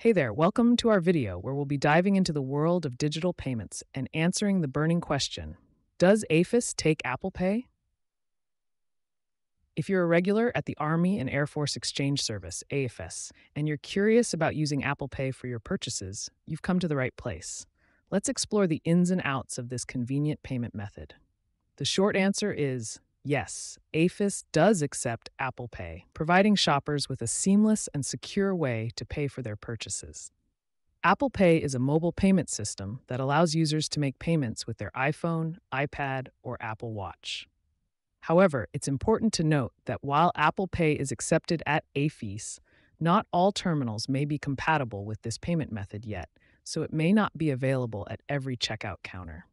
Hey there, welcome to our video where we'll be diving into the world of digital payments and answering the burning question Does AAFES take Apple Pay? If you're a regular at the Army and Air Force Exchange Service, AAFES, and you're curious about using Apple Pay for your purchases, you've come to the right place. Let's explore the ins and outs of this convenient payment method. The short answer is yes, AAFES does accept Apple Pay, providing shoppers with a seamless and secure way to pay for their purchases. Apple Pay is a mobile payment system that allows users to make payments with their iPhone, iPad, or Apple Watch. However, it's important to note that while Apple Pay is accepted at AAFES, not all terminals may be compatible with this payment method yet, so it may not be available at every checkout counter.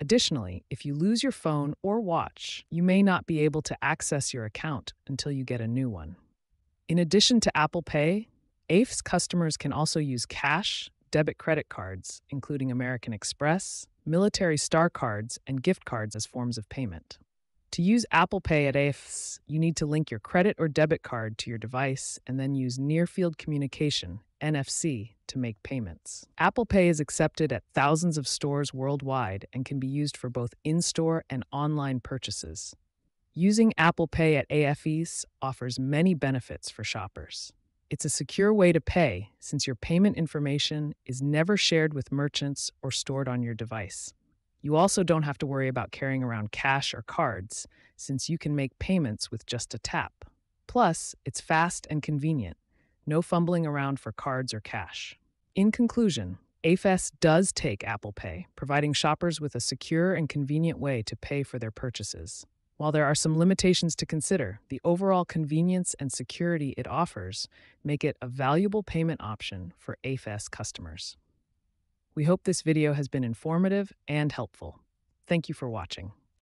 Additionally, if you lose your phone or watch, you may not be able to access your account until you get a new one. In addition to Apple Pay, AAFES customers can also use cash, debit credit cards, including American Express, military star cards, and gift cards as forms of payment. To use Apple Pay at AAFES, you need to link your credit or debit card to your device and then use Near Field Communication, NFC, to make payments. Apple Pay is accepted at thousands of stores worldwide and can be used for both in store and online purchases. Using Apple Pay at AAFES offers many benefits for shoppers. It's a secure way to pay since your payment information is never shared with merchants or stored on your device. You also don't have to worry about carrying around cash or cards, since you can make payments with just a tap. Plus, it's fast and convenient, no fumbling around for cards or cash. In conclusion, AAFES does take Apple Pay, providing shoppers with a secure and convenient way to pay for their purchases. While there are some limitations to consider, the overall convenience and security it offers make it a valuable payment option for AAFES customers. We hope this video has been informative and helpful. Thank you for watching.